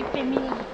e feminino.